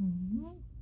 Mm-hmm.